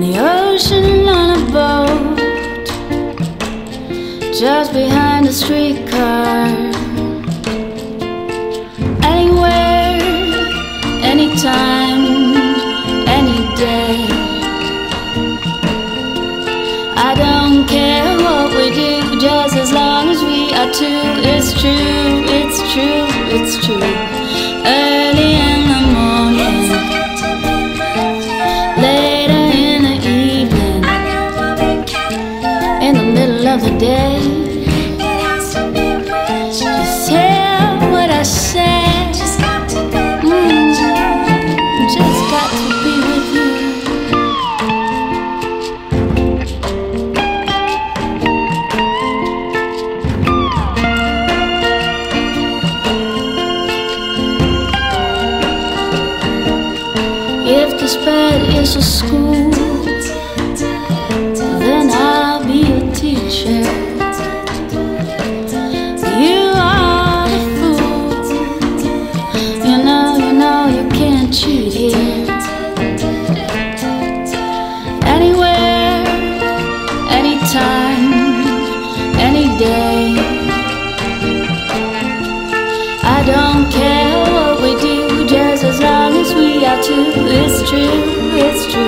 in the ocean on a boat just behind a streetcar. Anywhere anytime any day. I don't care what we do just as long as we are two. It's true it's true it's true. Middle of the day. Just hear what I say. Mm, just got to be with you. If this bed is a school, day. I don't care what we do, just as long as we are two. It's true, it's true,